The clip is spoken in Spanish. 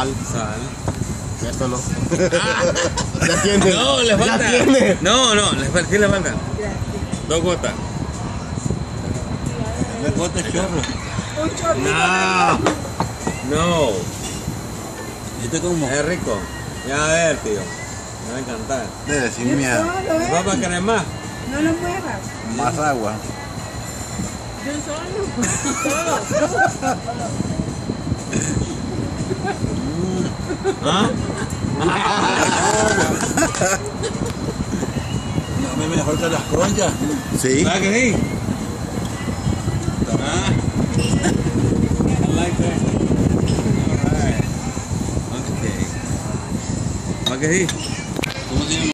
Sal. Sal. Esto no. ya tiene. No, le falta. Ya tiene. No, no, le falta. ¿Qué le falta? Dos gotas. Corta el chorro. Un chorrito. No. No. Este como. Es rico. Ya a ver, tío. Me va a encantar. Debe sin Yo miedo. solo, ¿eh? ¿Va a querer más? No lo muevas. Más agua. Yo solo. ¿Ah? Mí me faltan las conchas. Sí. ¿Va que sí? Ah. I like that. All right. Okay. ¿Va que sí? ¿Cómo se llama?